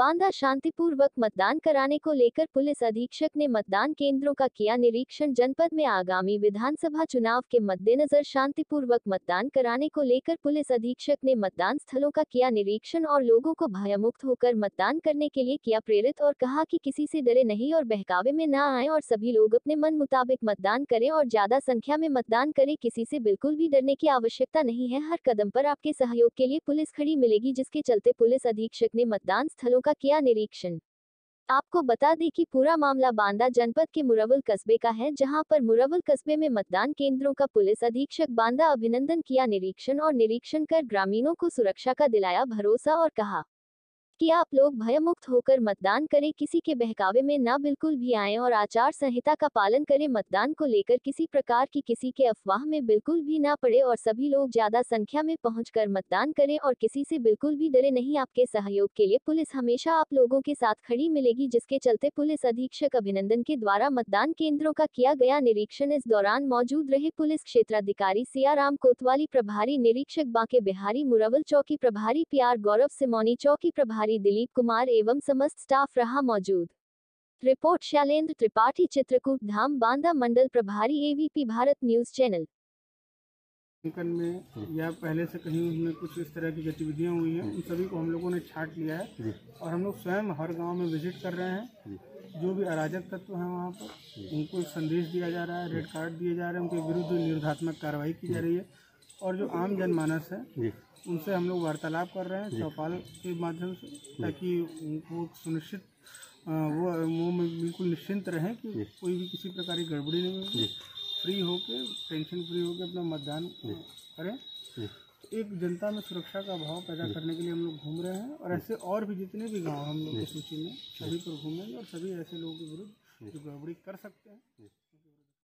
बांदा शांतिपूर्वक मतदान कराने को लेकर पुलिस अधीक्षक ने मतदान केंद्रों का किया निरीक्षण। जनपद में आगामी विधानसभा चुनाव के मद्देनजर शांतिपूर्वक मतदान कराने को लेकर पुलिस अधीक्षक ने मतदान स्थलों का किया निरीक्षण और लोगों को भयमुक्त होकर मतदान करने के लिए किया प्रेरित और कहा कि किसी से डरे नहीं और बहकावे में न आए और सभी लोग अपने मन मुताबिक मतदान करें और ज़्यादा संख्या में मतदान करें। किसी से बिल्कुल भी डरने की आवश्यकता नहीं है। हर कदम पर आपके सहयोग के लिए पुलिस खड़ी मिलेगी, जिसके चलते पुलिस अधीक्षक ने मतदान स्थलों का किया निरीक्षण। आपको बता दें कि पूरा मामला बांदा जनपद के मुरवल कस्बे का है, जहाँ पर मुरवल कस्बे में मतदान केंद्रों का पुलिस अधीक्षक बांदा अभिनंदन किया निरीक्षण और निरीक्षण कर ग्रामीणों को सुरक्षा का दिलाया भरोसा और कहा। कि आप लोग भयमुक्त होकर मतदान करें, किसी के बहकावे में ना बिल्कुल भी आए और आचार संहिता का पालन करें। मतदान को लेकर किसी प्रकार की किसी के अफवाह में बिल्कुल भी ना पड़े और सभी लोग ज़्यादा संख्या में पहुंचकर मतदान करें और किसी से बिल्कुल भी डरे नहीं। आपके सहयोग के लिए पुलिस हमेशा आप लोगों के साथ खड़ी मिलेगी, जिसके चलते पुलिस अधीक्षक अभिनंदन के द्वारा मतदान केंद्रों का किया गया निरीक्षण इस दौरान मौजूद रहे पुलिस क्षेत्राधिकारी सियाराम कोतवाली, प्रभारी निरीक्षक बांके बिहारी, मुरवल चौकी प्रभारी पी आर गौरव, सिमोनी चौकी प्रभारी दिलीप कुमार एवं समस्त स्टाफ रहा मौजूद। रिपोर्ट शैलेंद्र त्रिपाठी चित्रकूट धाम बांदा मंडल प्रभारी एवीपी भारत न्यूज़ चैनल। में या पहले से कहीं उसमें कुछ इस तरह की गतिविधियाँ हुई हैं उन सभी को हम लोगों ने छाट लिया है और हम लोग स्वयं हर गाँव में विज़िट कर रहे हैं। जो। भी अराजक तत्व हैं वहाँ पर उनको एक संदेश दिया जा रहा है रेड कार्ड दिए जा रहे हैं उनके विरुद्ध निरोधात्मक कार्रवाई की जा रही है। और जो आम जनमानस है उनसे हम लोग वार्तालाप कर रहे हैं चौपाल के माध्यम से ताकि उनको सुनिश्चित वो वो में बिल्कुल निश्चिंत रहें कि कोई भी किसी प्रकार की गड़बड़ी नहीं होगी फ्री होके टेंशन फ्री होके अपना मतदान करें। एक जनता में सुरक्षा का भाव पैदा करने के लिए हम लोग घूम रहे हैं और ऐसे और भी जितने भी गाँव हम लोग की सूची में सभी पर घूमेंगे और सभी ऐसे लोगों के विरुद्ध जो। गड़बड़ी कर सकते हैं।